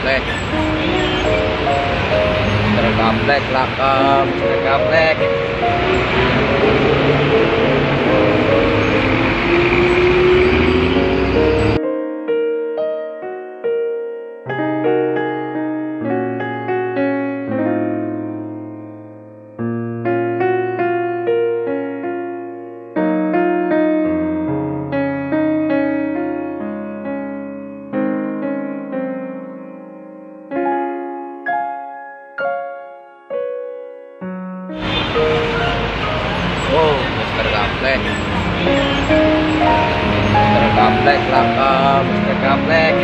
Gaplek Mister Gaplek lakam Gaplek lakam, Mister Gaplek.